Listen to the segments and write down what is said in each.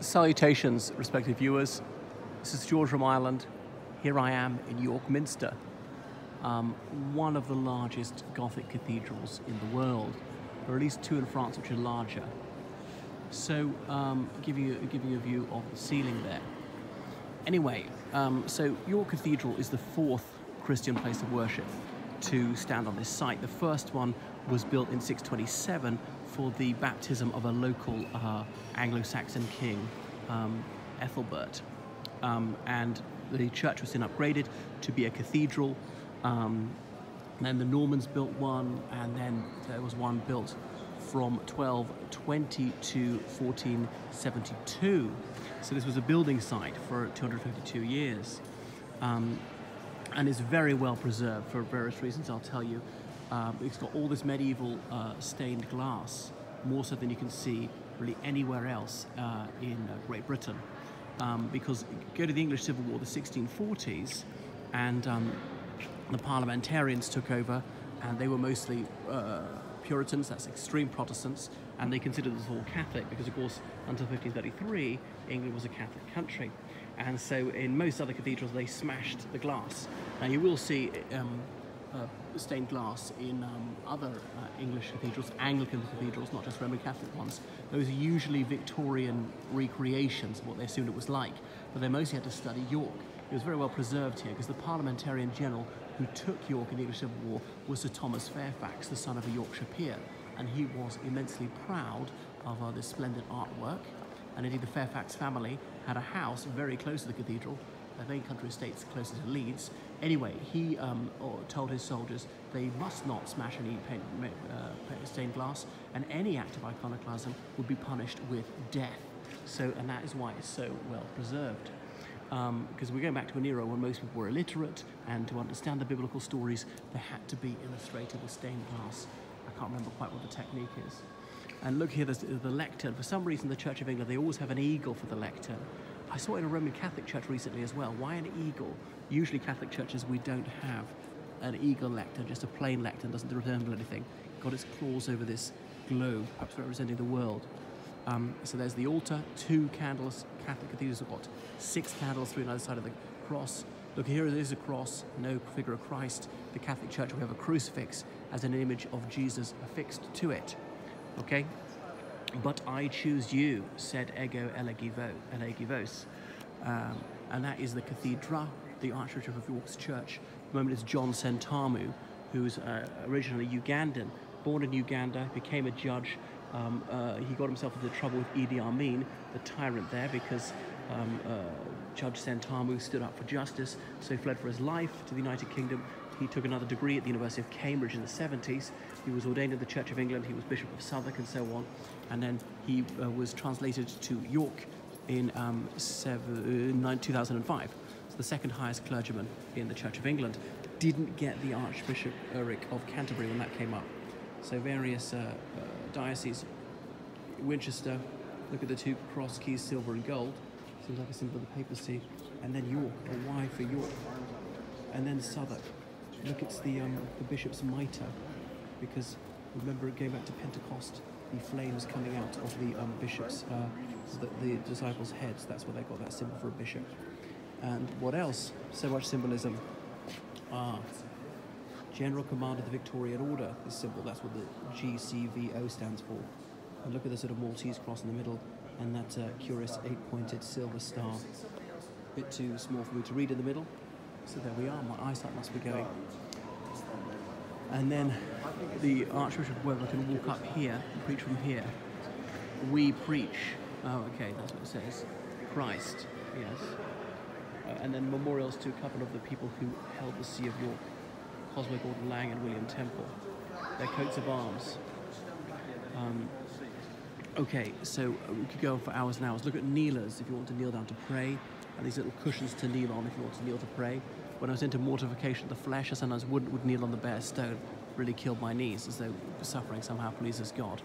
Salutations, respected viewers. This is George from Ireland. Here I am in York Minster, um, one of the largest Gothic cathedrals in the world. There are at least two in France which are larger. So, um, give you give you a view of the ceiling there. Anyway, um, so York Cathedral is the fourth Christian place of worship to stand on this site. The first one was built in 627 for the baptism of a local uh, Anglo-Saxon king, um, Ethelbert. Um, and the church was then upgraded to be a cathedral. Um, then the Normans built one, and then there was one built from 1220 to 1472. So this was a building site for 252 years. Um, and is very well preserved for various reasons I'll tell you. Um, it's got all this medieval uh, stained glass, more so than you can see really anywhere else uh, in uh, Great Britain. Um, because go to the English Civil War, the 1640s, and um, the parliamentarians took over, and they were mostly uh, Puritans, that's extreme Protestants, and they considered us all Catholic because, of course, until 1533, England was a Catholic country. And so, in most other cathedrals, they smashed the glass. Now, you will see um, uh, stained glass in um, other uh, English cathedrals, Anglican cathedrals, not just Roman Catholic ones. Those are usually Victorian recreations of what they assumed it was like, but they mostly had to study York. It was very well preserved here because the parliamentarian general who took York in the English Civil War was Sir Thomas Fairfax, the son of a Yorkshire peer, and he was immensely proud of uh, this splendid artwork. And indeed, the Fairfax family had a house very close to the cathedral, their main country estates closer to Leeds. Anyway, he um, told his soldiers they must not smash any paint, uh, stained glass, and any act of iconoclasm would be punished with death. So, and that is why it's so well preserved because um, we're going back to an era when most people were illiterate, and to understand the biblical stories, they had to be illustrated with stained glass. I can't remember quite what the technique is. And look here, there's the lectern. For some reason, the Church of England, they always have an eagle for the lectern. I saw it in a Roman Catholic church recently as well. Why an eagle? Usually, Catholic churches, we don't have an eagle lectern, just a plain lectern, doesn't resemble anything. Got its claws over this globe, perhaps representing the world. Um, so there's the altar, two candles. Catholic cathedrals have got six candles through either side of the cross. Look, here it is a cross, no figure of Christ. The Catholic Church, we have a crucifix as an image of Jesus affixed to it. Okay? But I choose you, said Ego Elegivos. Um, and that is the cathedra, the Archbishop of York's church. the moment is John Sentamu, who's uh, originally Ugandan, born in Uganda, became a judge, um, uh, he got himself into trouble with Idi Amin, the tyrant there, because um, uh, Judge Sentamu stood up for justice, so he fled for his life to the United Kingdom. He took another degree at the University of Cambridge in the 70s. He was ordained in the Church of England. He was Bishop of Southwark and so on. And then he uh, was translated to York in um, seven, uh, 2005. So the second highest clergyman in the Church of England. Didn't get the Archbishop Eric of Canterbury when that came up. So various uh, uh diocese, Winchester, look at the two cross keys, silver and gold. Seems like a symbol of the papacy. And then York, a Y for York. And then Southwark. Look, it's the, um, the bishop's mitre. Because remember, it going back to Pentecost, the flames coming out of the um, bishop's, uh, the, the disciples' heads. That's where they got that symbol for a bishop. And what else? So much symbolism. Ah, General Command of the Victorian Order, this symbol, that's what the GCVO stands for. And look at the sort of Maltese cross in the middle and that uh, curious eight-pointed silver star. Bit too small for me to read in the middle. So there we are, my eyesight must be going. And then the Archbishop of Weber can walk up here and preach from here. We preach. Oh, okay, that's what it says. Christ, yes. Uh, and then memorials to a couple of the people who held the See of York. Cosmo Gordon Lang and William Temple. Their coats of arms. Um, okay, so uh, we could go on for hours and hours. Look at kneelers if you want to kneel down to pray, and these little cushions to kneel on if you want to kneel to pray. When I was into mortification of the flesh, I sometimes wouldn't would kneel on the bare stone. Really killed my knees, as though suffering somehow pleases God.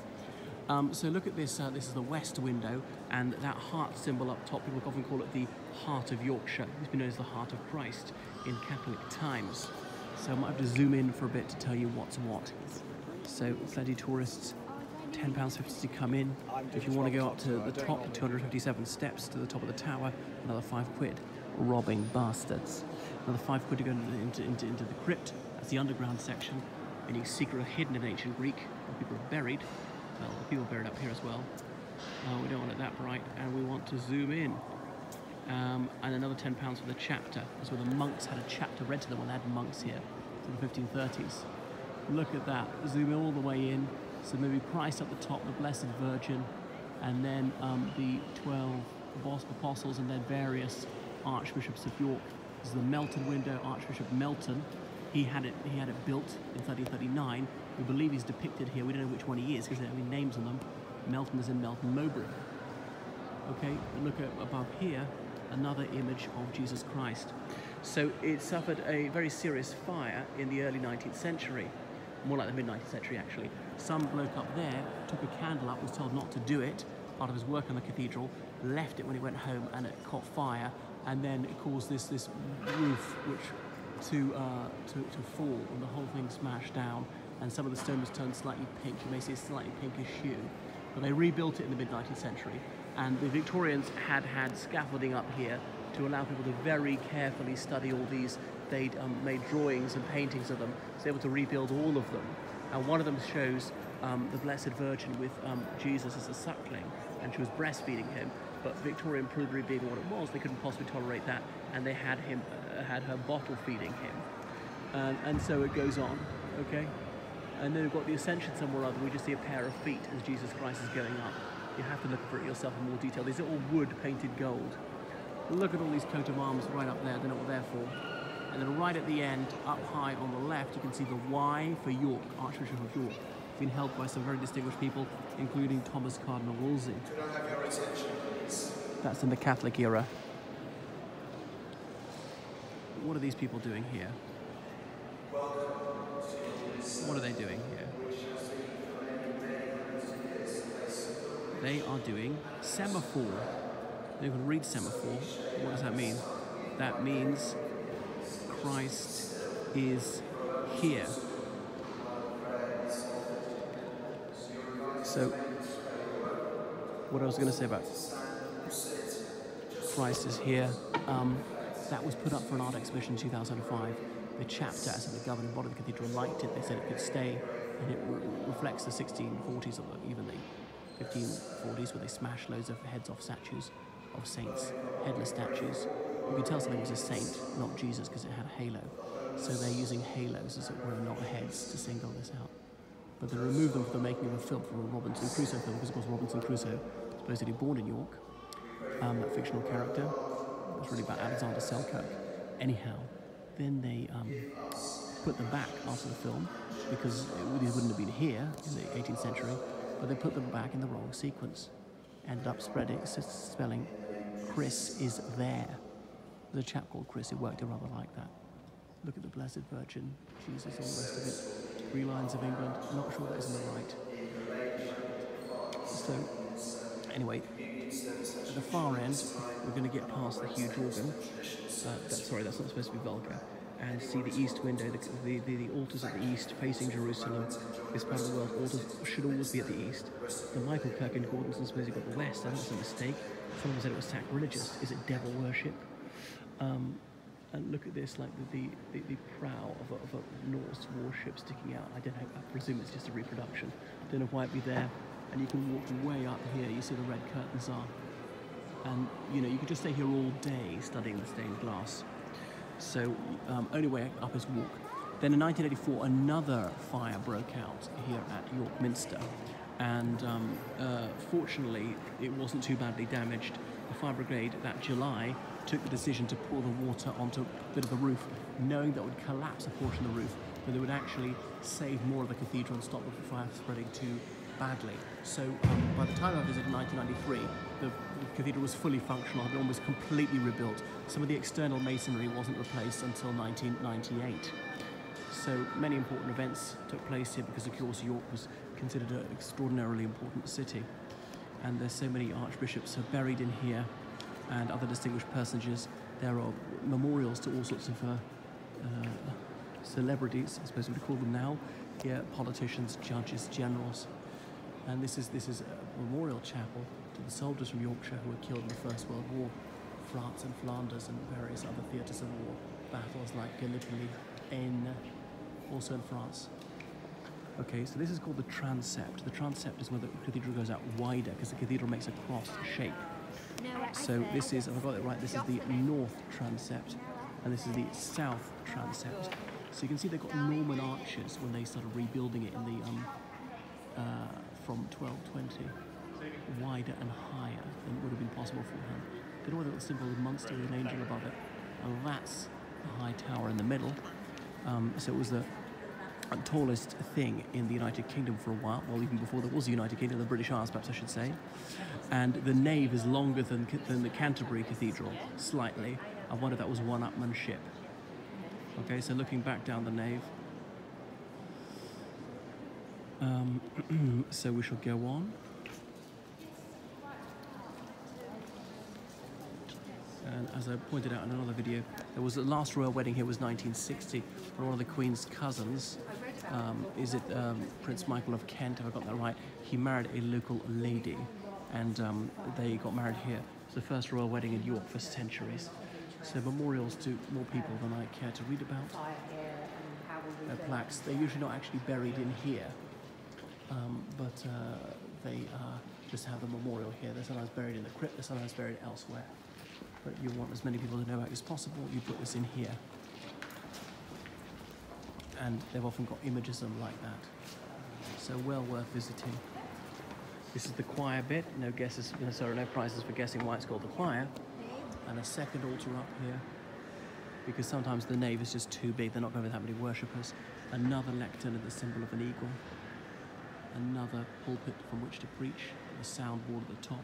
Um, so look at this. Uh, this is the west window, and that heart symbol up top. People often call it the heart of Yorkshire. It's been known as the heart of Christ in Catholic times. So I might have to zoom in for a bit to tell you what's what. So plenty tourists ten pounds fifty to come in. If you want to go up to the top, two hundred fifty-seven steps to the top of the tower, another five quid. Robbing bastards. Another five quid to go into, into, into the crypt. That's the underground section. Any secret hidden in ancient Greek, where people are buried. Well, the people buried up here as well. Uh, we don't want it that bright, and we want to zoom in. Um, and another ten pounds for the chapter. That's where the monks had a chapter read to them when they had monks here in the 1530s. Look at that. Zoom all the way in. So maybe Christ at the top, the Blessed Virgin, and then um, the 12 apostles, and then various archbishops of York. This is the Melton window, Archbishop Melton. He had it. He had it built in 1339. We believe he's depicted here. We don't know which one he is because there are any names on them. Melton is in Melton Mowbray. Okay, look at above here, another image of Jesus Christ. So it suffered a very serious fire in the early 19th century, more like the mid 19th century actually. Some bloke up there took a candle up, was told not to do it, part of his work on the cathedral, left it when he went home and it caught fire, and then it caused this this roof which to uh, to, to fall and the whole thing smashed down and some of the stone was turned slightly pink. You may see a slightly pinkish hue. But they rebuilt it in the mid 19th century and the Victorians had had scaffolding up here to allow people to very carefully study all these. They'd um, made drawings and paintings of them, so they were able to rebuild all of them. And one of them shows um, the Blessed Virgin with um, Jesus as a suckling, and she was breastfeeding him. But Victorian prudery being what it was, they couldn't possibly tolerate that, and they had him uh, had her bottle feeding him, and, and so it goes on. Okay, and then we've got the Ascension somewhere or other. We just see a pair of feet as Jesus Christ is going up. You have to look for it yourself in more detail. These are all wood painted gold. Look at all these coat of arms right up there. I don't know what they're for. And then right at the end, up high on the left, you can see the Y for York, Archbishop of York. It's been held by some very distinguished people, including Thomas Cardinal Wolsey. Could I have your attention, That's in the Catholic era. What are these people doing here? What are they doing here? They are doing semaphore. You can read semaphore. What does that mean? That means Christ is here. So, what I was going to say about Christ is here, um, that was put up for an art exhibition in 2005. The chapter, as the governing body of the cathedral, liked it. They said it could stay, and it re- reflects the 1640s or even the 1540s, where they smashed loads of heads off statues of saints, headless statues. You could tell something was a saint, not Jesus, because it had a halo. So they're using halos, as it were, not heads, to single this out. But they removed them for the making of a film from a Robinson Crusoe film, because of course Robinson Crusoe, supposedly born in York, um, that fictional character, it was really about Alexander Selkirk. Anyhow, then they um, put them back after the film, because these wouldn't have been here in the 18th century, but they put them back in the wrong sequence. Ended up spreading, spelling Chris is there. There's a chap called Chris who worked it rather like that. Look at the Blessed Virgin, Jesus, all the rest of it. Three lines of England. Not sure that is in the right. So, anyway, at the far end, we're going to get past the huge organ. Uh, that, sorry, that's not supposed to be vulgar. And see the east window, the, the, the, the altars at the east facing Jerusalem. This part of the world, altars should always be at the east. The Michael Kirk in Gordonstoun suppose got the west. It's a mistake. Someone said it was sacrilegious. Is it devil worship? Um, and look at this, like the, the, the, prow of a, of a Norse warship sticking out. I don't know, I presume it's just a reproduction. I Don't know why it'd be there. And you can walk way up here, you see the red curtains are. And, you know, you could just stay here all day studying the stained glass. So, um, only way up is walk. Then in 1984, another fire broke out here at York Minster. And um, uh, fortunately, it wasn't too badly damaged. The fire brigade that July took the decision to pour the water onto a bit of the roof, knowing that would collapse a portion of the roof, but it would actually save more of the cathedral and stop the fire spreading too badly. So um, by the time I visited in 1993, the, the cathedral was fully functional, had been almost completely rebuilt. Some of the external masonry wasn't replaced until 1998. So many important events took place here because, of course, York was considered an extraordinarily important city. And there's so many archbishops are buried in here and other distinguished personages. There are memorials to all sorts of uh, uh, celebrities, I suppose we'd call them now, here, politicians, judges, generals. And this is this is a memorial chapel to the soldiers from Yorkshire who were killed in the First World War, France and Flanders and various other theatres of war, battles like Gallipoli, Aisne, also in France. Okay, so this is called the transept. The transept is where the cathedral goes out wider because the cathedral makes a cross shape. So this is, if I got it right, this is the north transept and this is the south transept. So you can see they've got Norman arches when they started rebuilding it in the um, uh, from 1220, wider and higher than would have been possible for them. Don't know whether it's symbol of Munster with an angel above it. And that's the high tower in the middle. Um, so it was the tallest thing in the United Kingdom for a while, well, even before there was a United Kingdom, the British Isles, perhaps I should say. And the nave is longer than, than the Canterbury Cathedral, slightly. I wonder if that was one upmanship. Okay, so looking back down the nave. Um, so we shall go on. And as I pointed out in another video, there was the last royal wedding here was 1960. One of the Queen's cousins, um, is it um, Prince Michael of Kent? Have I got that right? He married a local lady, and um, they got married here. It's the first royal wedding in York for centuries. So memorials to more people than I care to read about. Their plaques. They're usually not actually buried in here, um, but uh, they uh, just have a memorial here. They're sometimes buried in the crypt. They're sometimes buried elsewhere but you want as many people to know about as possible, you put this in here. And they've often got images of them like that. So well worth visiting. This is the choir bit. No guesses, sorry, no prizes for guessing why it's called the choir. And a second altar up here, because sometimes the nave is just too big. They're not going to have that many worshippers. Another lectern with the symbol of an eagle. Another pulpit from which to preach. A soundboard at the top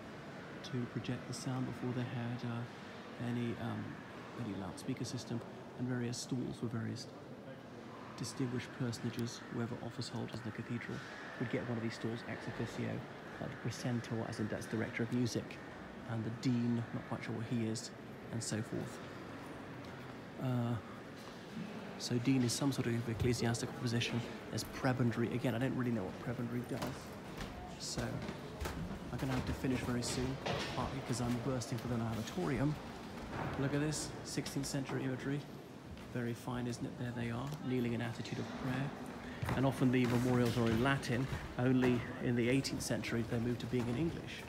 to project the sound before they had uh, any um, any loudspeaker system, and various stalls for various distinguished personages, whoever office holders in the cathedral, would get one of these stalls ex officio, like the precentor, as in that's director of music, and the dean, not quite sure what he is, and so forth. Uh, so dean is some sort of ecclesiastical position. There's prebendary. Again, I don't really know what prebendary does. So I'm going to have to finish very soon, partly because I'm bursting for the navatorium. Look at this, 16th century imagery. Very fine, isn't it? There they are, kneeling in attitude of prayer. And often the memorials are in Latin, only in the 18th century they moved to being in English.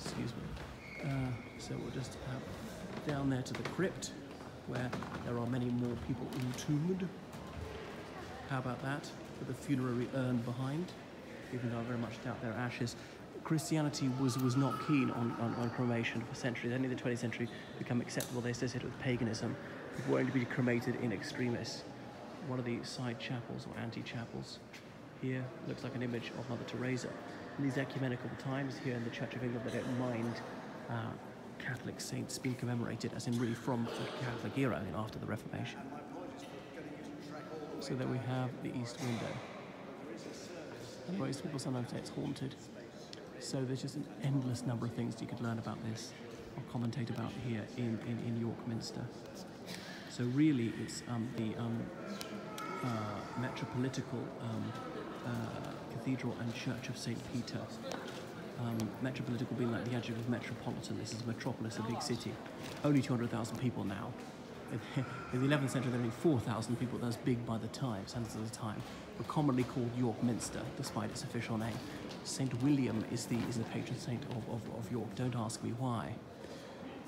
Excuse me. Uh, so we'll just have down there to the crypt, where there are many more people entombed. How about that? With a funerary urn behind, even though I very much doubt their ashes. Christianity was, was not keen on, on, on, cremation for centuries. Only the 20th century become acceptable. They associated it with paganism. People were only to be cremated in extremis. One of the side chapels or ante-chapels here looks like an image of Mother Teresa. In these ecumenical times here in the Church of England, they don't mind uh, Catholic saints being commemorated, as in really from the Catholic era, after the Reformation. So there we have the east window. Anyways, people sometimes say it's haunted. So there's just an endless number of things you could learn about this or commentate about here in, in, in York Minster. So really it's um, the um, uh, metropolitical um, uh, Cathedral and Church of St. Peter. Um, metropolitical being like the adjective of metropolitan. This is a metropolis, a big city. Only 200,000 people now. In the 11th century, there were only 4,000 people. That was big by the time, standards of the time. But commonly called York Minster, despite its official name. Saint William is the is the patron saint of, of, of York. Don't ask me why.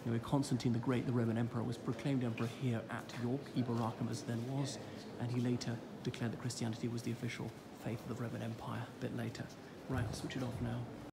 You know, Constantine the Great, the Roman Emperor, was proclaimed emperor here at York. Eboracum as then was, and he later declared that Christianity was the official faith of the Roman Empire. A bit later. Right, I'll switch it off now.